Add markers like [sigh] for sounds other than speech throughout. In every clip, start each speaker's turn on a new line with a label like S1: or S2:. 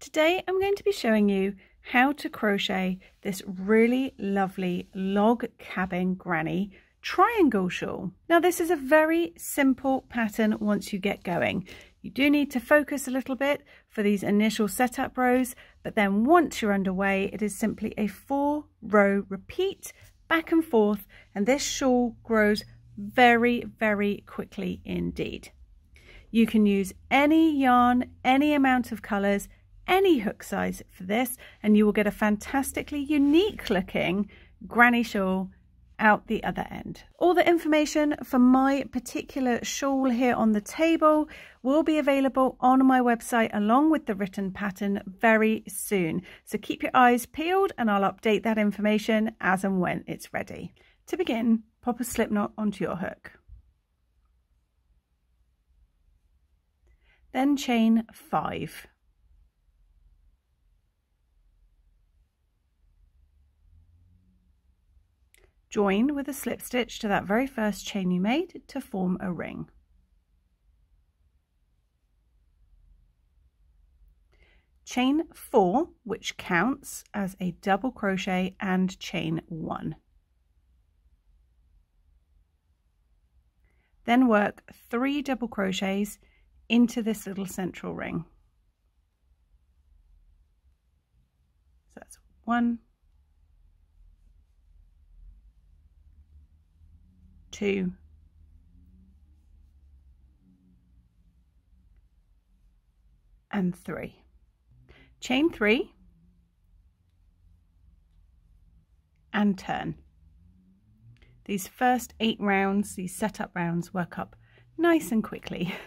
S1: Today I'm going to be showing you how to crochet this really lovely log cabin granny triangle shawl. Now this is a very simple pattern once you get going. You do need to focus a little bit for these initial setup rows, but then once you're underway, it is simply a four row repeat back and forth, and this shawl grows very, very quickly indeed. You can use any yarn, any amount of colours, any hook size for this and you will get a fantastically unique looking granny shawl out the other end. All the information for my particular shawl here on the table will be available on my website along with the written pattern very soon. So keep your eyes peeled and I'll update that information as and when it's ready. To begin, pop a slip knot onto your hook. Then chain five. Join with a slip stitch to that very first chain you made to form a ring. Chain 4, which counts as a double crochet and chain 1. Then work 3 double crochets into this little central ring. So that's 1, two, and three. Chain three and turn. These first eight rounds, these setup rounds, work up nice and quickly. [laughs]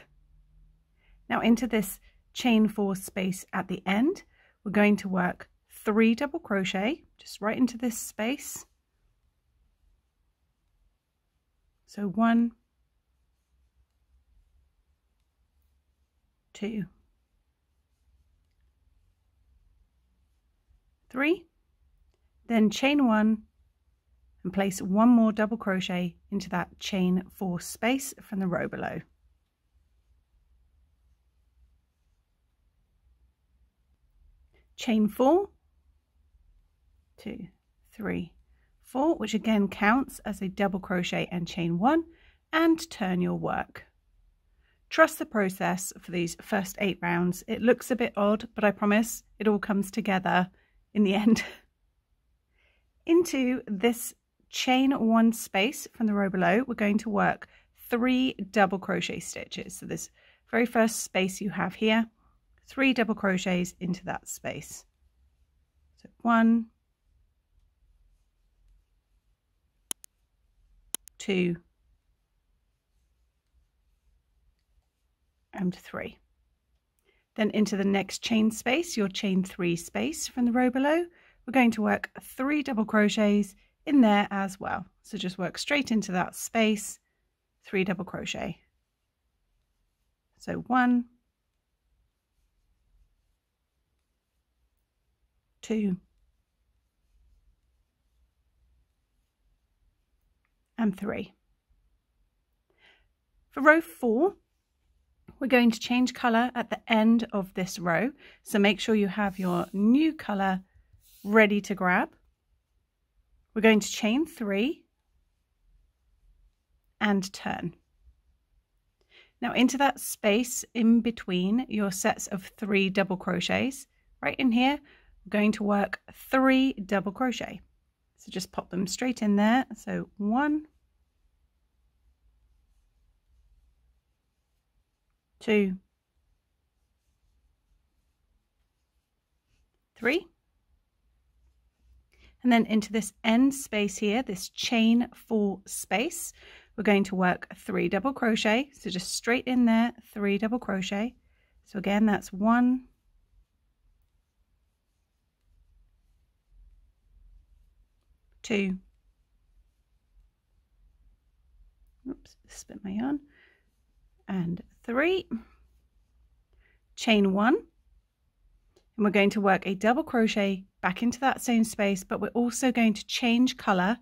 S1: Now into this chain four space at the end, we're going to work three double crochet, just right into this space, So one, two, three, then chain one and place one more double crochet into that chain four space from the row below. Chain four, two, three, four, which again counts as a double crochet and chain one, and turn your work. Trust the process for these first eight rounds. It looks a bit odd, but I promise it all comes together in the end. [laughs] Into this chain one space from the row below, we're going to work three double crochet stitches. So this very first space you have here, three double crochets into that space. So one, two, and three. Then into the next chain space, your chain three space from the row below, we're going to work three double crochets in there as well. So just work straight into that space, three double crochet. So one, two, and 3. For row 4, we're going to change colour at the end of this row. So make sure you have your new colour ready to grab. We're going to chain 3 and turn. Now into that space in between your sets of three double crochets, right in here, we're going to work three double crochet. So just pop them straight in there. So one, two, three, and then into this end space here, this chain four space, we're going to work three double crochet. So just straight in there, three double crochet. So again, that's one, two, oops, spit my yarn, and three, chain one, and we're going to work a double crochet back into that same space, but we're also going to change colour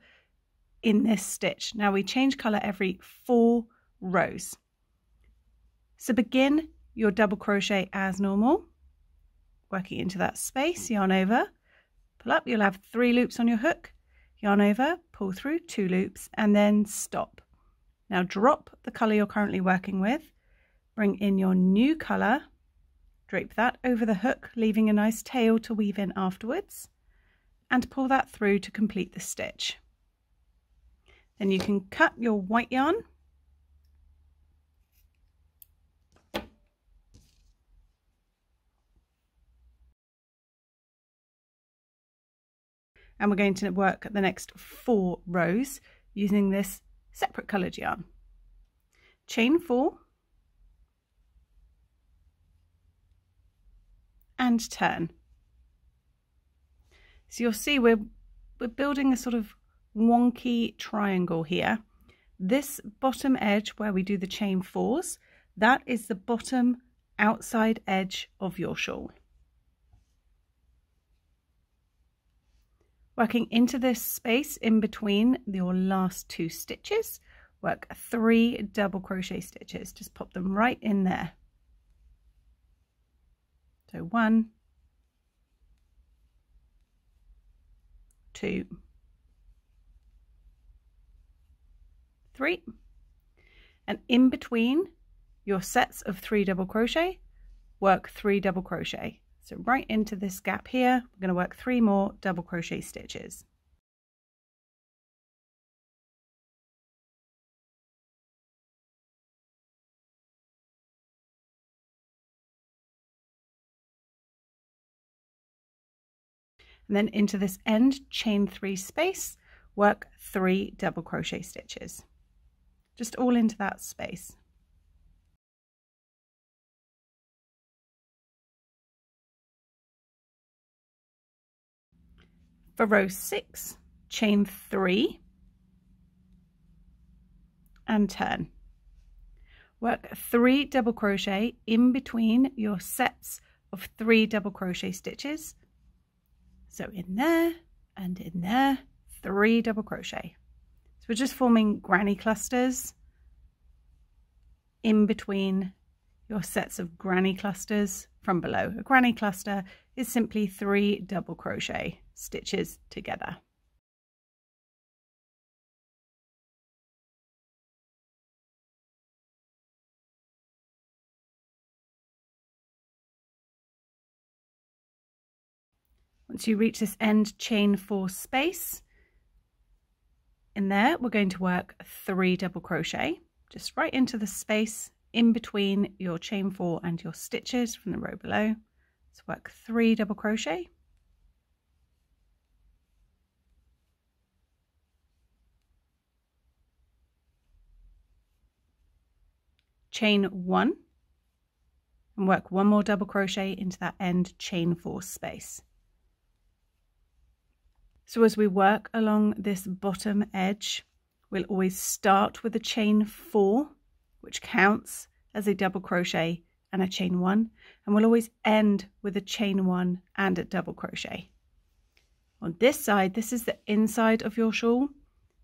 S1: in this stitch. Now we change colour every four rows. So begin your double crochet as normal, working into that space, yarn over, pull up, you'll have three loops on your hook, yarn over, pull through two loops, and then stop. Now drop the colour you're currently working with, bring in your new colour, drape that over the hook, leaving a nice tail to weave in afterwards, and pull that through to complete the stitch. Then you can cut your white yarn. And we're going to work the next four rows using this separate coloured yarn. Chain four and turn. So you'll see we're, we're building a sort of wonky triangle here. This bottom edge where we do the chain fours, that is the bottom outside edge of your shawl. Working into this space in between your last two stitches, work three double crochet stitches. Just pop them right in there. So one, two, three, and in between your sets of three double crochet, work three double crochet. So right into this gap here, we're going to work three more double crochet stitches. And then into this end, chain three space, work three double crochet stitches. Just all into that space. For row six, chain three and turn. Work three double crochet in between your sets of three double crochet stitches. So in there and in there, three double crochet. So we're just forming granny clusters in between your sets of granny clusters from below. A granny cluster is simply three double crochet stitches together. Once you reach this end chain four space, in there we're going to work three double crochet just right into the space in between your chain four and your stitches from the row below. So work three double crochet chain one and work one more double crochet into that end chain four space. So as we work along this bottom edge, we'll always start with a chain four, which counts as a double crochet and a chain one, and we'll always end with a chain one and a double crochet. On this side, this is the inside of your shawl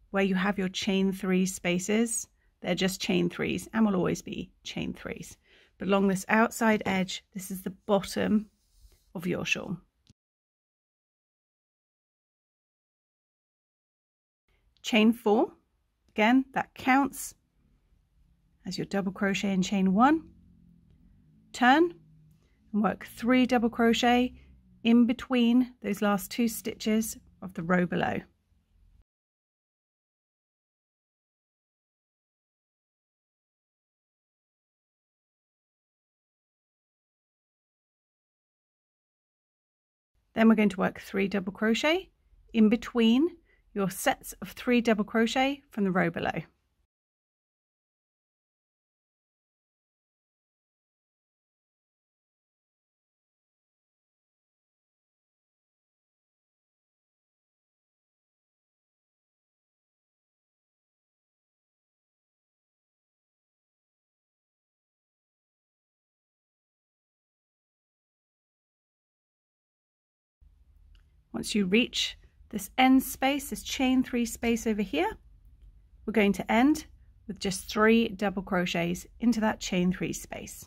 S1: where you have your chain three spaces. They're just chain threes and will always be chain threes. But along this outside edge, this is the bottom of your shawl. Chain four, again, that counts as your double crochet in chain one. Turn and work three double crochet in between those last two stitches of the row below. Then we're going to work three double crochet in between your sets of three double crochet from the row below. Once you reach this end space, this chain three space over here, we're going to end with just three double crochets into that chain three space.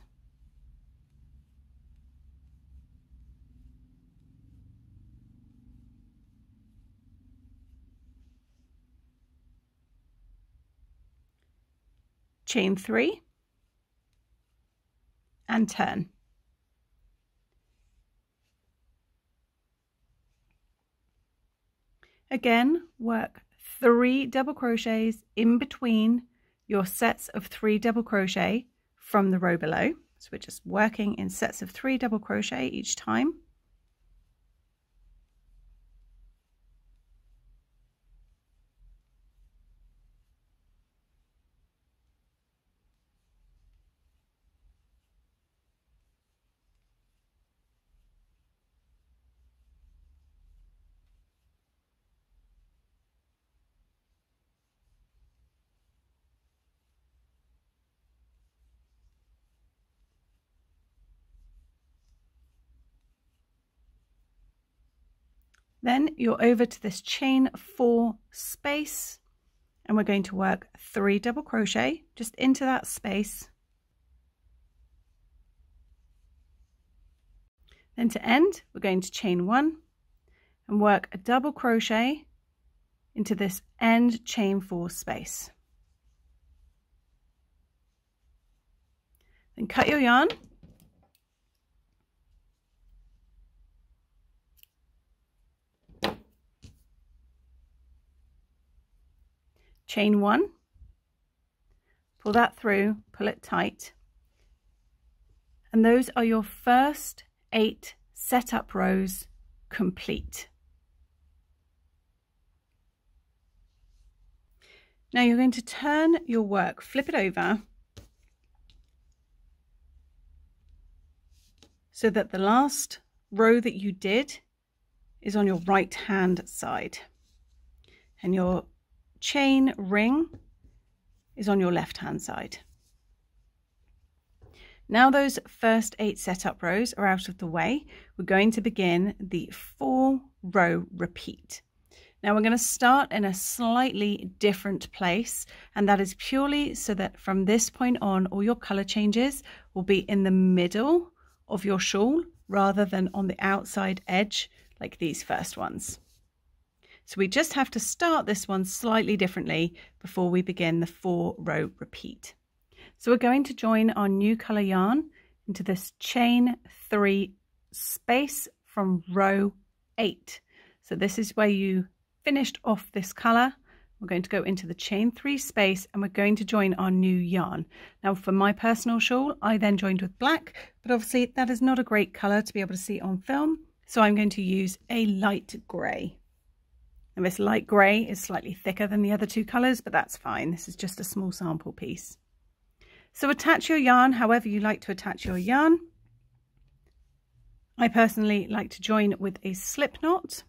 S1: chain three and turn. Again, work three double crochets in between your sets of three double crochet from the row below. So we're just working in sets of three double crochet each time. Then you're over to this chain four space and we're going to work three double crochet just into that space. Then to end, we're going to chain one and work a double crochet into this end chain four space. Then cut your yarn chain one, pull that through, pull it tight. And those are your first eight setup rows complete. Now you're going to turn your work, flip it over, so that the last row that you did is on your right hand side and your chain ring is on your left hand side. Now those first eight setup rows are out of the way, we're going to begin the four row repeat. Now we're going to start in a slightly different place and that is purely so that from this point on all your color changes will be in the middle of your shawl rather than on the outside edge like these first ones. So we just have to start this one slightly differently before we begin the four row repeat. So we're going to join our new colour yarn into this chain three space from row eight. So this is where you finished off this colour. We're going to go into the chain three space and we're going to join our new yarn. Now for my personal shawl, I then joined with black, but obviously that is not a great colour to be able to see on film. So I'm going to use a light grey. And this light grey is slightly thicker than the other two colours, but that's fine. This is just a small sample piece. So attach your yarn however you like to attach your yarn. I personally like to join with a slip knot.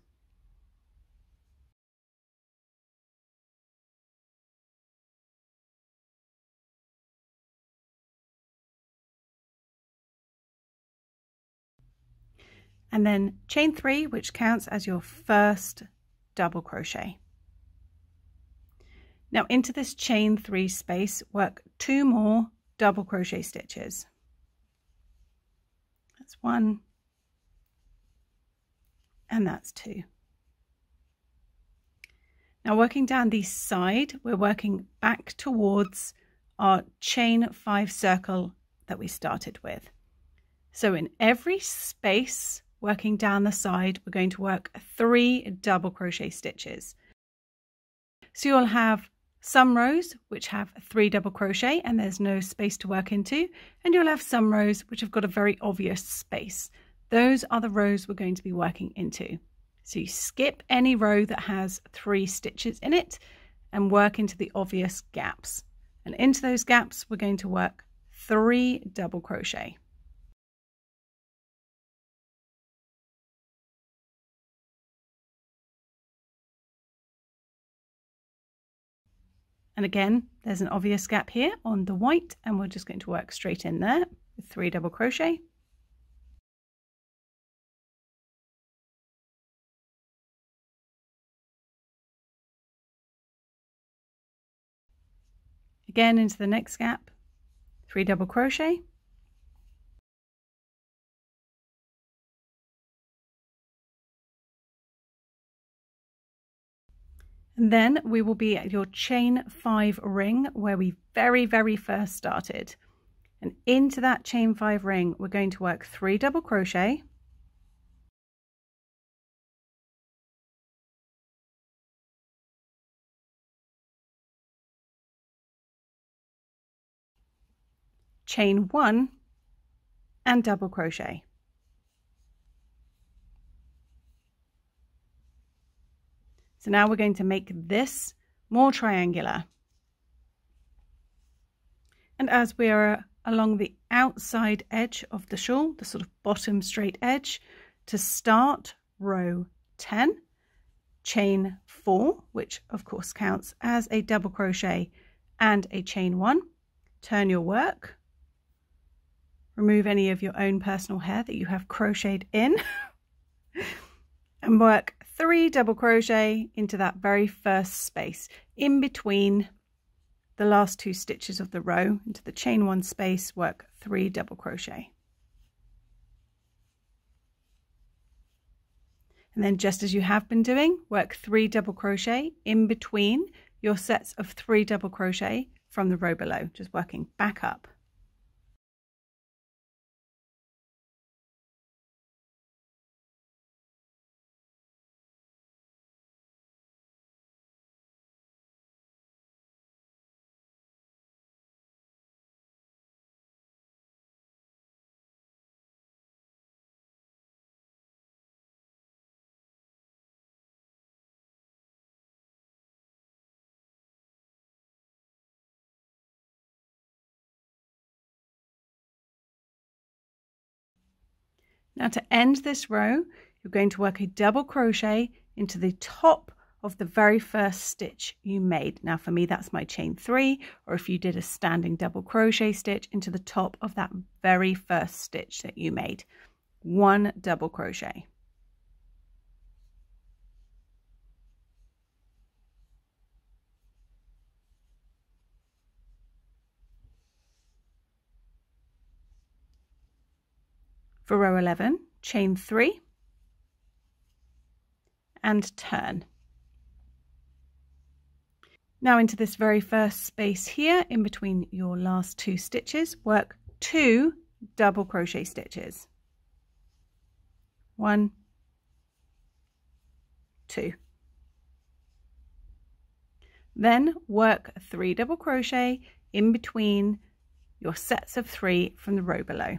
S1: And then chain three, which counts as your first double crochet. Now into this chain three space, work two more double crochet stitches. That's one, and that's two. Now working down the side, we're working back towards our chain five circle that we started with. So in every space working down the side, we're going to work three double crochet stitches. So you'll have some rows which have three double crochet and there's no space to work into, and you'll have some rows which have got a very obvious space. Those are the rows we're going to be working into. So you skip any row that has three stitches in it and work into the obvious gaps. And into those gaps, we're going to work three double crochet. And again, there's an obvious gap here on the white and we're just going to work straight in there with three double crochet. Again into the next gap, three double crochet. Then we will be at your chain five ring where we very, very first started. And into that chain five ring, we're going to work three double crochet, chain one and double crochet. So now we're going to make this more triangular. And as we are along the outside edge of the shawl, the sort of bottom straight edge, to start row 10, chain 4, which of course counts as a double crochet and a chain 1. Turn your work. Remove any of your own personal hair that you have crocheted in. [laughs] and work three double crochet into that very first space in between the last two stitches of the row into the chain one space work three double crochet. And then just as you have been doing work three double crochet in between your sets of three double crochet from the row below just working back up Now to end this row, you're going to work a double crochet into the top of the very first stitch you made. Now for me, that's my chain three, or if you did a standing double crochet stitch into the top of that very first stitch that you made, one double crochet. For row 11 chain 3 and turn. Now into this very first space here in between your last two stitches work two double crochet stitches. One two. Then work three double crochet in between your sets of three from the row below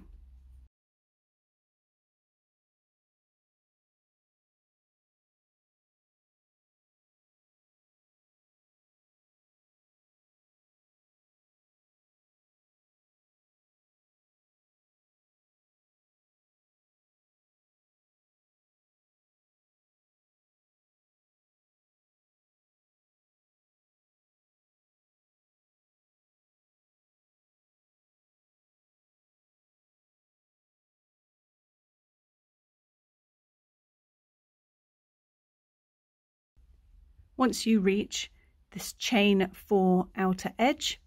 S1: Once you reach this chain four outer edge,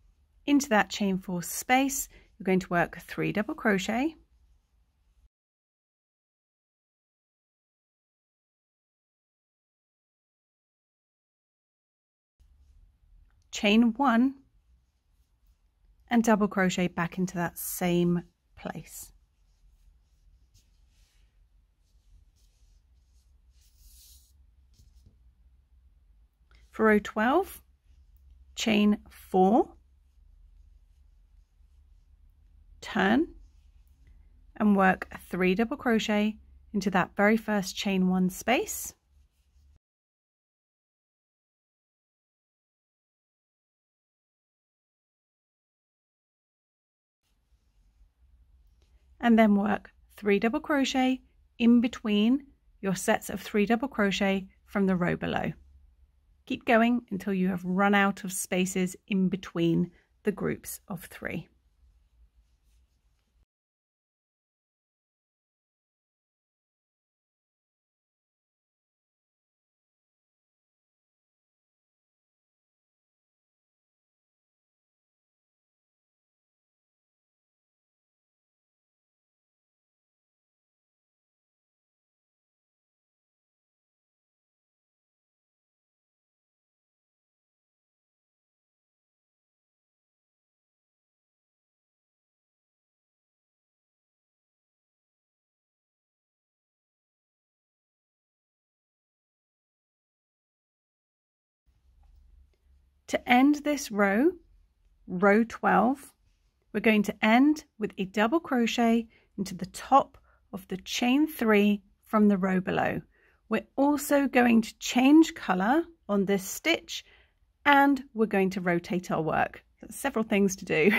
S1: into that chain four space, you're going to work three double crochet, chain one and double crochet back into that same place. For row 12 chain 4 turn and work 3 double crochet into that very first chain 1 space and then work 3 double crochet in between your sets of 3 double crochet from the row below. Keep going until you have run out of spaces in between the groups of three. To end this row, row 12, we're going to end with a double crochet into the top of the chain three from the row below. We're also going to change colour on this stitch and we're going to rotate our work. There's several things to do.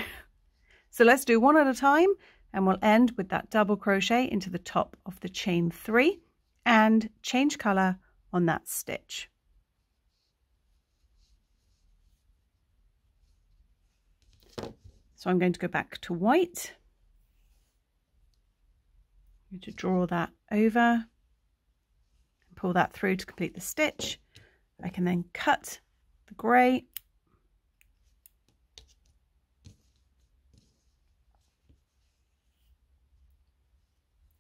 S1: [laughs] so let's do one at a time and we'll end with that double crochet into the top of the chain three and change colour on that stitch. So I'm going to go back to white. I'm going to draw that over, and pull that through to complete the stitch. I can then cut the grey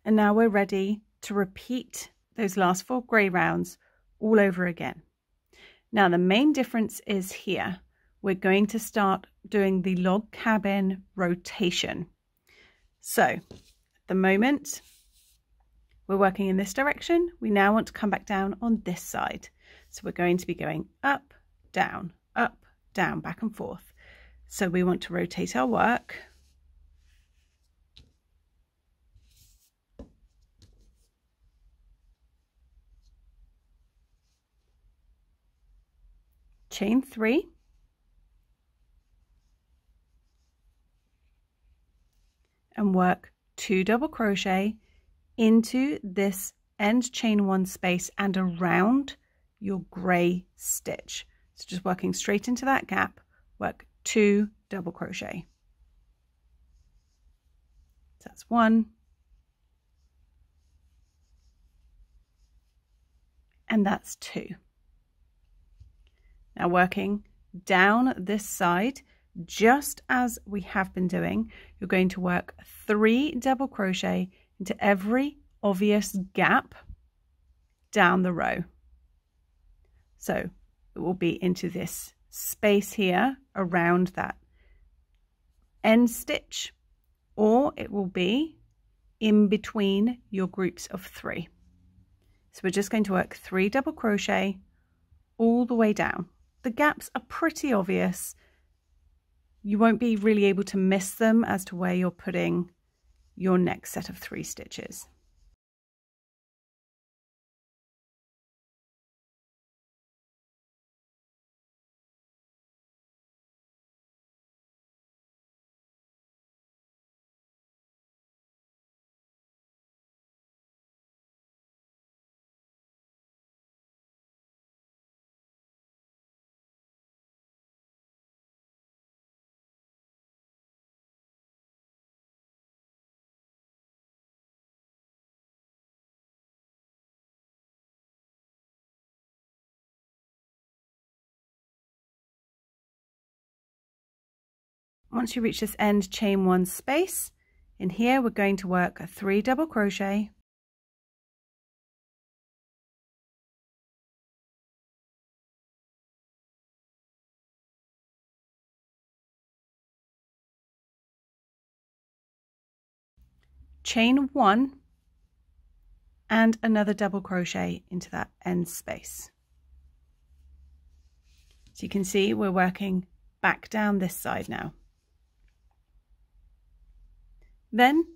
S1: And now we're ready to repeat those last four grey rounds all over again. Now the main difference is here. We're going to start doing the log cabin rotation. So at the moment, we're working in this direction. We now want to come back down on this side. So we're going to be going up, down, up, down, back and forth. So we want to rotate our work chain three and work two double crochet into this end chain one space and around your grey stitch. So just working straight into that gap, work two double crochet. So that's one. And that's two. Now working down this side, just as we have been doing, you're going to work three double crochet into every obvious gap down the row. So it will be into this space here around that end stitch, or it will be in between your groups of three. So we're just going to work three double crochet all the way down the gaps are pretty obvious. You won't be really able to miss them as to where you're putting your next set of three stitches. Once you reach this end chain one space, in here we're going to work a three double crochet chain one and another double crochet into that end space. So you can see we're working back down this side now. Then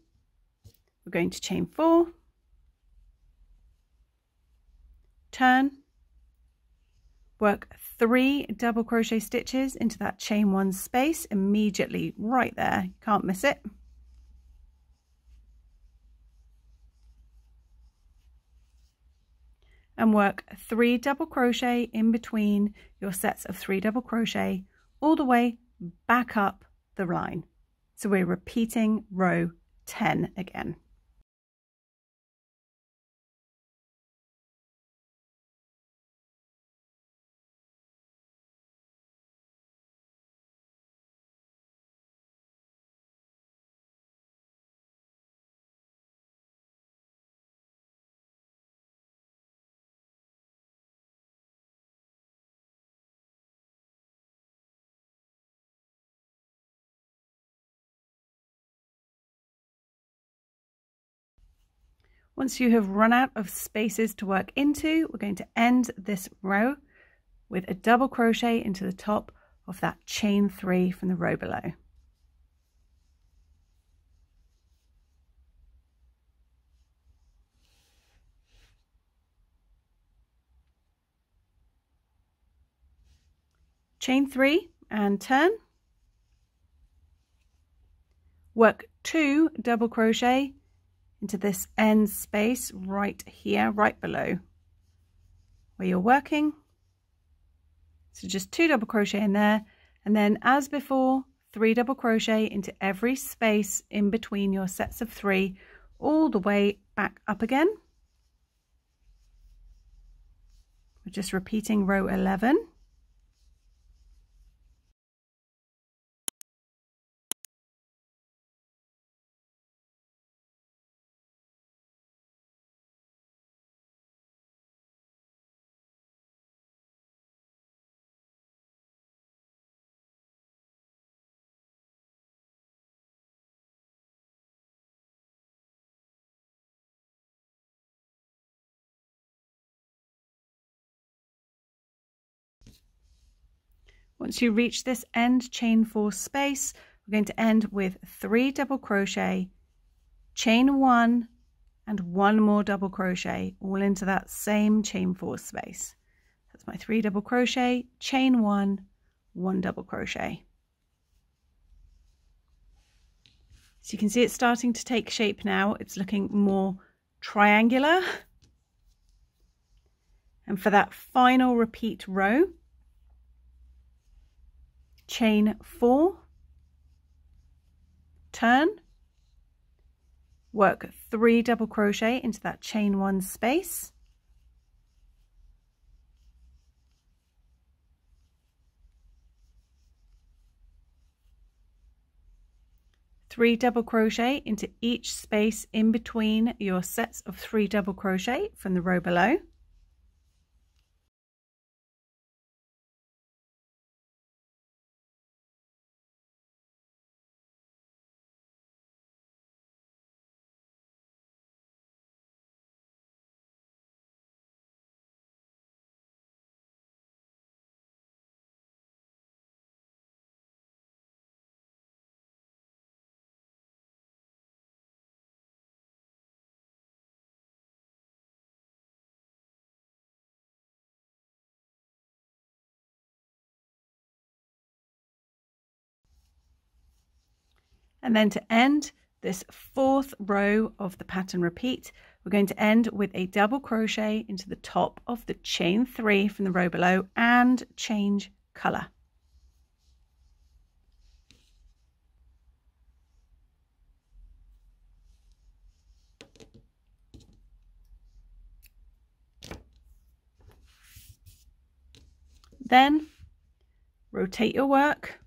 S1: we're going to chain four, turn, work three double crochet stitches into that chain one space immediately right there, You can't miss it. and work three double crochet in between your sets of three double crochet all the way back up the line. So we're repeating row 10 again. Once you have run out of spaces to work into, we're going to end this row with a double crochet into the top of that chain three from the row below. chain three and turn work two double crochet into this end space right here right below where you're working. So just two double crochet in there. And then as before three double crochet into every space in between your sets of three all the way back up again. We're just repeating row 11 Once you reach this end chain four space, we're going to end with three double crochet, chain one, and one more double crochet all into that same chain four space. That's my three double crochet, chain one, one double crochet. So you can see it's starting to take shape now. It's looking more triangular. And for that final repeat row, chain four, turn, work three double crochet into that chain one space, three double crochet into each space in between your sets of three double crochet from the row below. And then to end this fourth row of the pattern repeat, we're going to end with a double crochet into the top of the chain three from the row below and change color. Then rotate your work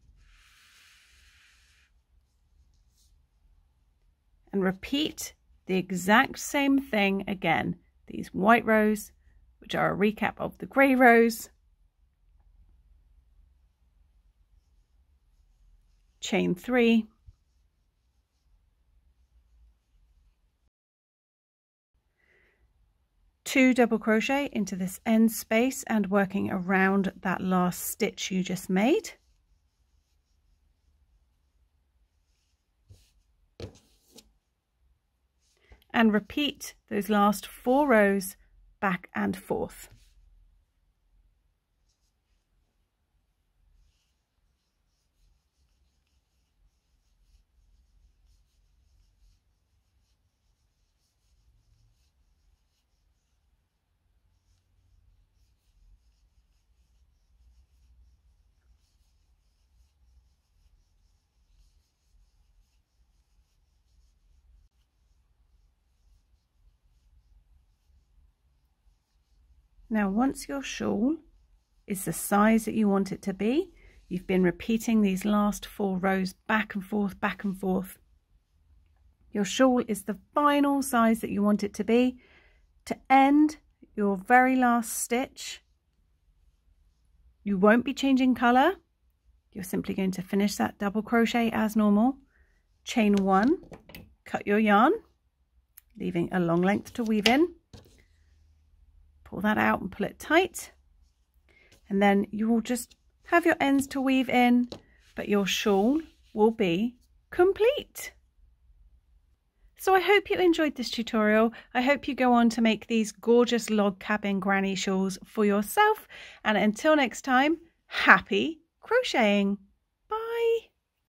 S1: and repeat the exact same thing again. These white rows, which are a recap of the grey rows, chain three, two double crochet into this end space and working around that last stitch you just made. And repeat those last four rows back and forth. Now once your shawl is the size that you want it to be, you've been repeating these last four rows back and forth, back and forth. Your shawl is the final size that you want it to be. To end your very last stitch, you won't be changing colour. You're simply going to finish that double crochet as normal. Chain one, cut your yarn, leaving a long length to weave in pull that out and pull it tight and then you will just have your ends to weave in, but your shawl will be complete. So I hope you enjoyed this tutorial. I hope you go on to make these gorgeous log cabin granny shawls for yourself. And until next time, happy crocheting!